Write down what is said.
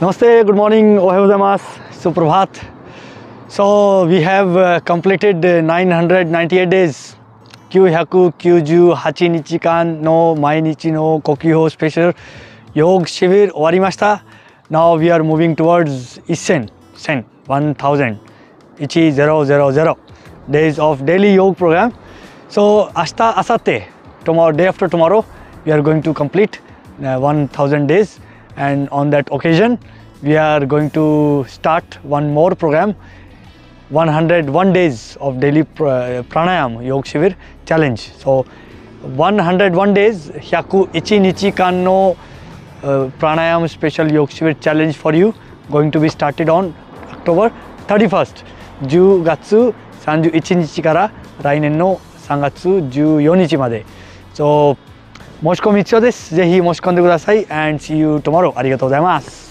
Namaste, good morning, Ohayodama's, Suprabhat. So we have uh, completed uh, 998 days. Kyu Kyuhyaku, Kyuju, Hachi Nichikan, no Mai Nichi no Kokiho special Yog Shivir Warimashita. Now we are moving towards Isen, Sen, 1000, Ichi 000 days of daily yoga program. So Ashta Asate, tomorrow, day after tomorrow, we are going to complete uh, 1000 days and on that occasion we are going to start one more program 101 days of daily pr- pranayam yoga shivir challenge so 101 days 101日間の uh, pranayam special yoga shivir challenge for you going to be started on October 31st 10月31日から来年の3月14日まで so 申し込み必要ですぜひ申し込んでください and see you tomorrow. ありがとうございます